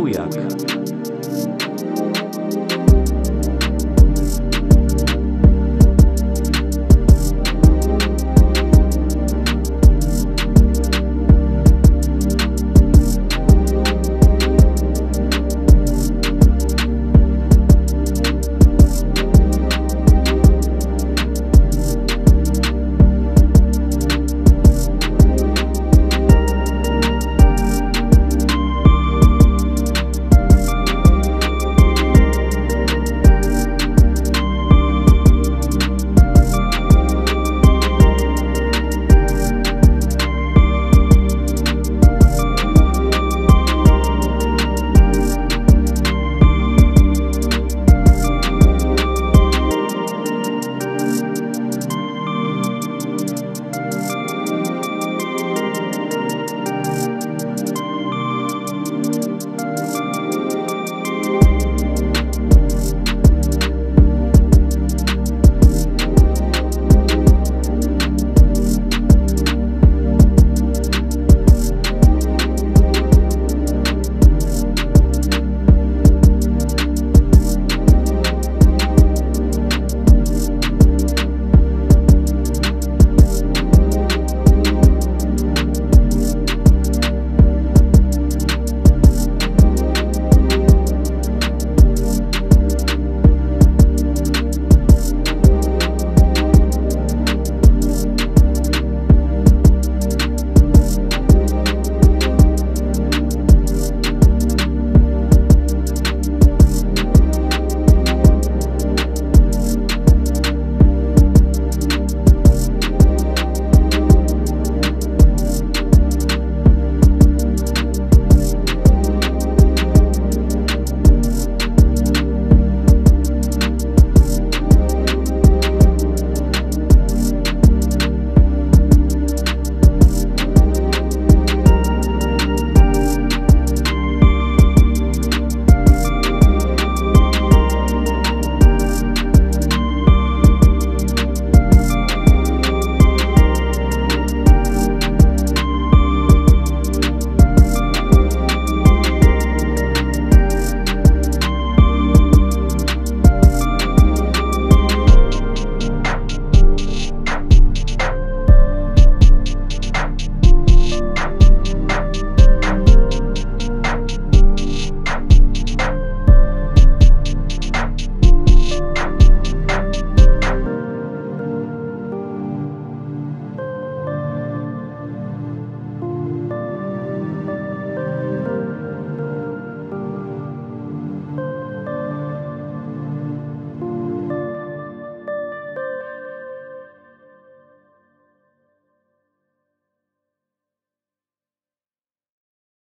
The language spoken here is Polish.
Bujak.